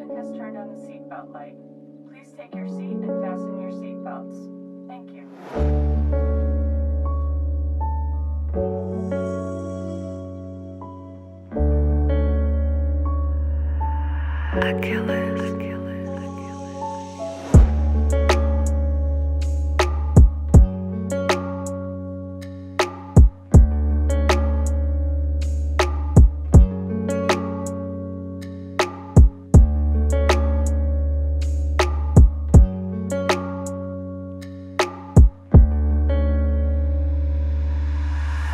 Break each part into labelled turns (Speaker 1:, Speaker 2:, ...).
Speaker 1: has turned on the seatbelt light. Please take your seat and fasten your seatbelts. Thank you.
Speaker 2: Achilles.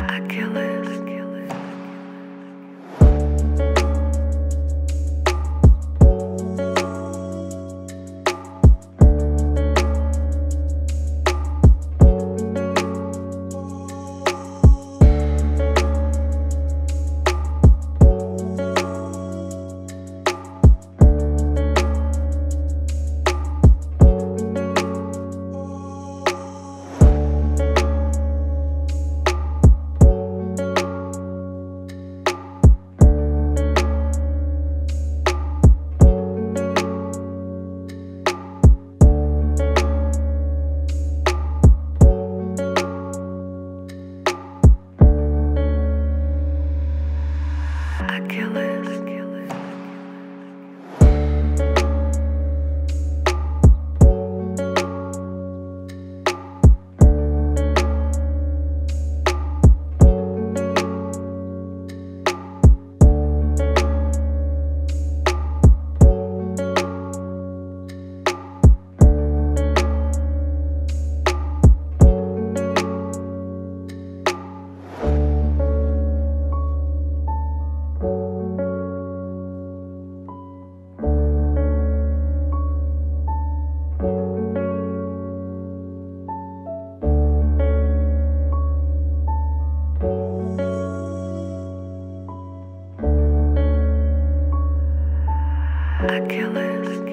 Speaker 2: Achilles. Achilles.